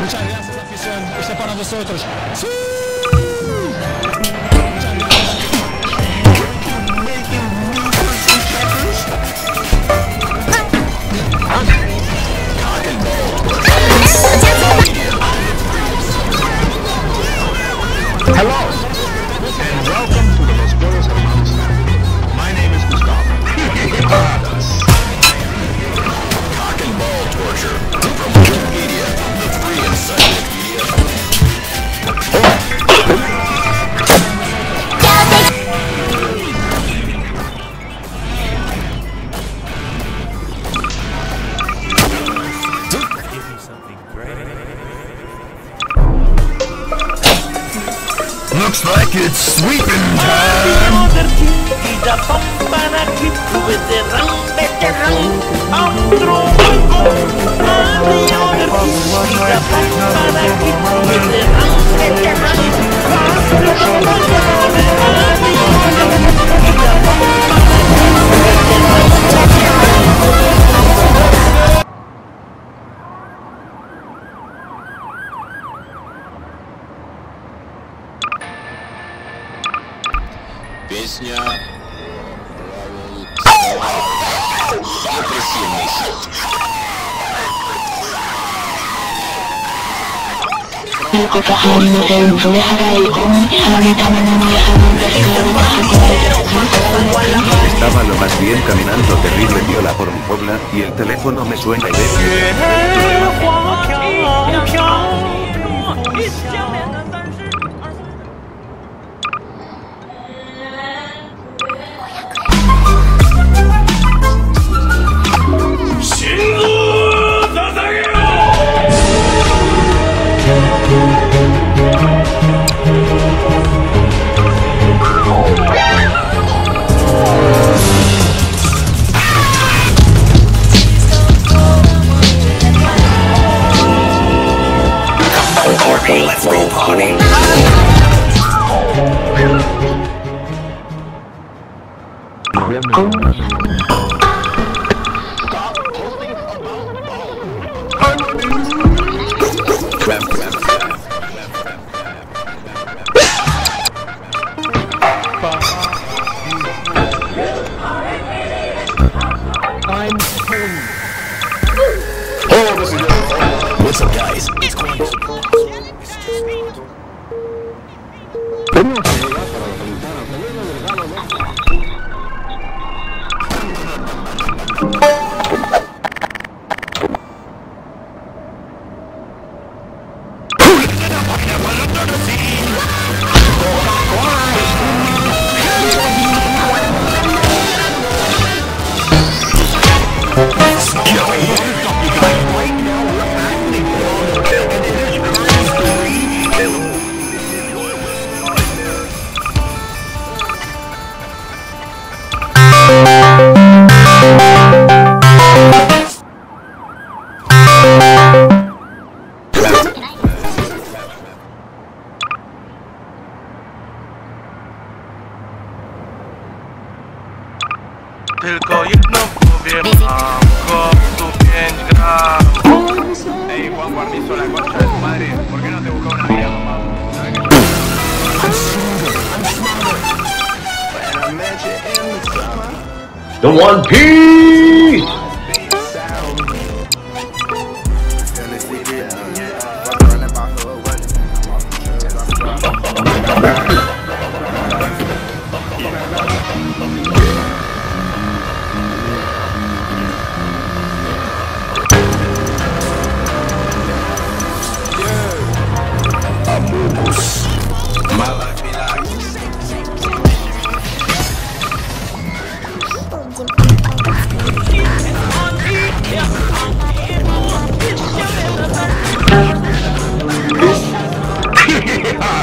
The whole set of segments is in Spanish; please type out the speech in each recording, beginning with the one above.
Muchas gracias afición, este es para vosotros. ¡Sí! Archer, the and. Looks like it's sweeping time! Песня Бравл Депрессивный шут. Estaba lo más bien caminando terrible viola por mi pobla, y el teléfono me suena y ve Oh! Good. Tylko powiem mam Kostu 5 gram Hey, Juan Guarnizo, la concha de tu madre. ¿Por qué no te una mamá? The One Piece!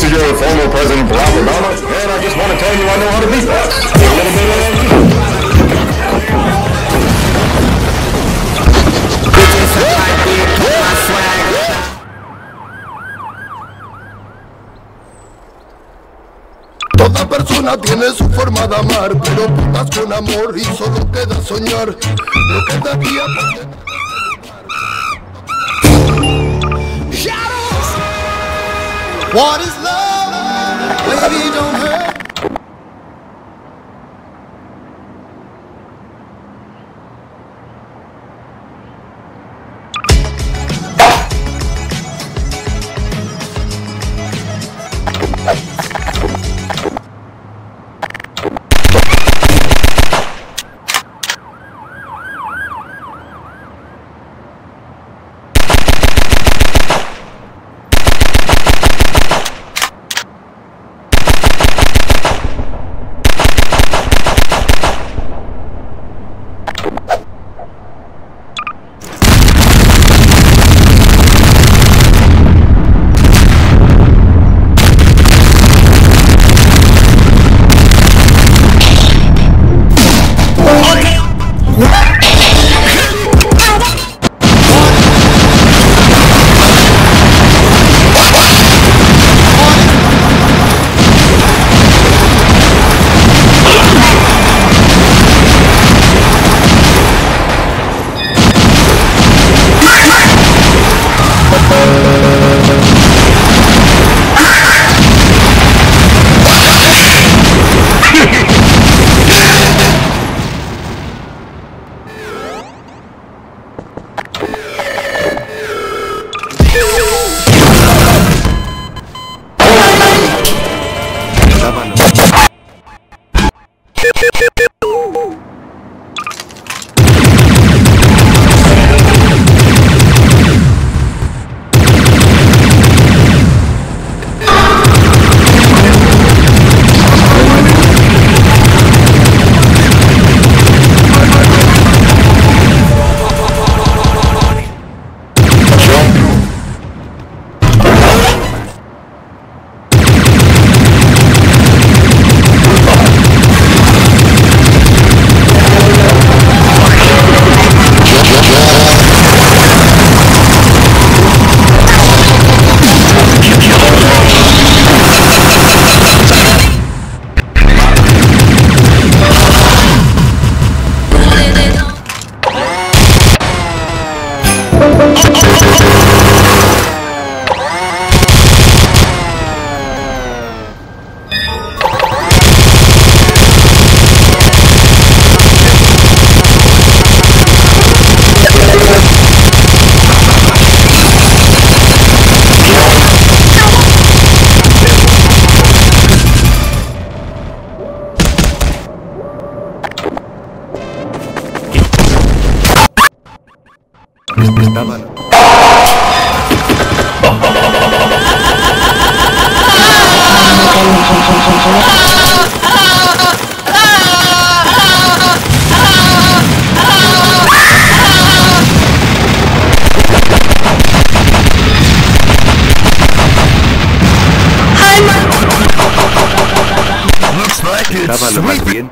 this is your former President Barack Obama, and I just want to tell you I know how to beat that. Toda persona tiene su forma de amar, pero putas con amor y solo queda soñar. What is love? Estaba lo más bien